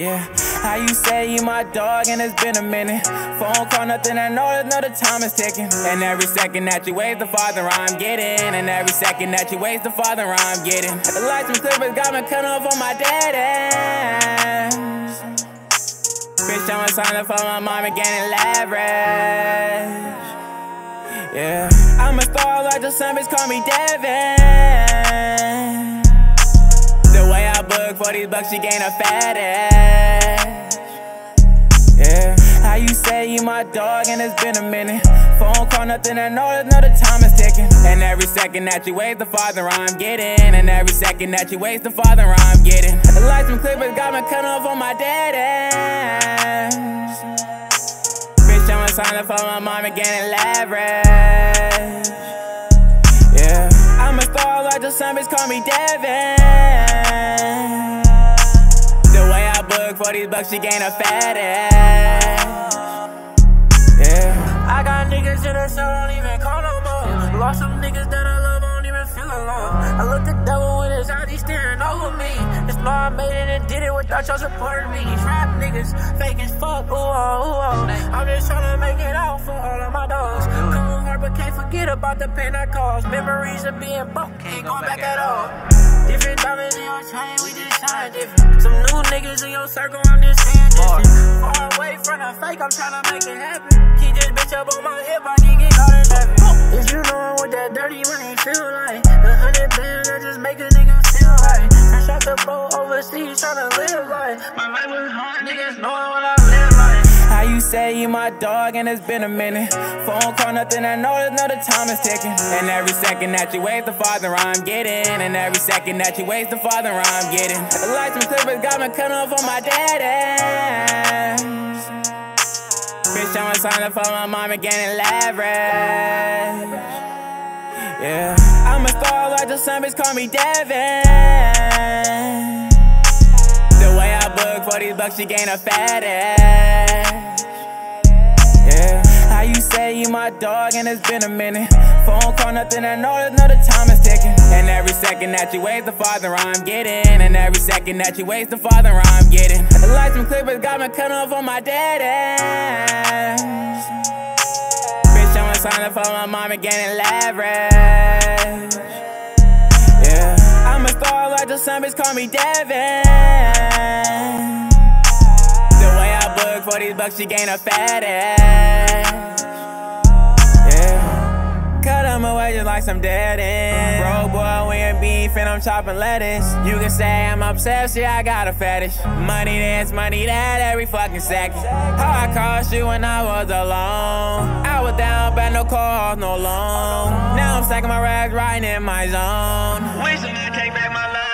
Yeah, how you say you my dog and it's been a minute. Phone call, nothing, I know there's no the time is ticking. And every second that you waste, the farther I'm getting. And every second that you waste, the farther I'm getting. The lights and clippers got me cut off on my dead ends. Bitch, I'ma sign up for my mom and getting leverage. Yeah, I'm a star like the sun, bitch, call me Devin for these bucks, she gain a fat ass. Yeah, how you say you my dog and it's been a minute. Phone call, nothing, I know there's no the time is ticking. And every second that you waste, the farther I'm getting. And every second that you waste, the farther I'm getting. The lights and clippers got me cut off on my dead ass. Bitch, I'm a sign up for my mom and getting leverage. Yeah, I'm a star like the sun, bitch, call me Devin for these bucks, she gain a fat ass. Yeah. I got niggas in the show, don't even call no more. Lost some niggas that I love, don't even feel alone. I look the devil with his eyes, he's staring over me. Just know I made it and did it without your support me. These rap niggas, fake as fuck, ooh oh, ooh oh. I'm just trying to make it out for all of my dogs. But can't forget about the pain I caused. Memories of being broke, ain't going back at all. Different diamonds in your chain, we just shine different. Some new niggas in your circle, I'm just saying different. Far away from the fake, I'm trying to make it happen. Keep this bitch up on my hip, I can get caught in traffic. If you know what that dirty money feel like, a hundred bands that just make a nigga feel right. I shot the boat overseas, trying to live right. My life was hard, niggas knowing what say you my dog and it's been a minute. Phone call, nothing, I know there's no the time is ticking. And every second that you waste, the farther I'm getting. And every second that you waste, the farther I'm getting. The lights and clippers got me cut off on my dead Bitch, I'ma sign up for my mom and getting leverage. Yeah, I'm a star like the sun, bitch, call me Devin. The way I book for these bucks, she gain a fat ass say you my dog and it's been a minute. Phone call, nothing, I know there's no the time is ticking. And every second that you waste, the farther I'm getting. And every second that you waste, the farther I'm getting. The lights and clippers got me cut off on my dead ends. Bitch, I'm a sign up for my mom and getting leverage. Yeah, I'm a star like the sun, bitch, call me Devin. For these bucks, she gain a fat ass. I'ma wait just like some dead end. Bro, boy, we ain't beef and I'm chopping lettuce. You can say I'm obsessed, yeah, I got a fetish. Money this, money that, every fucking second. How I cost you when I was alone. I was down, but no calls, no loan. Now I'm stacking my rags right in my zone. Wish I take back my love.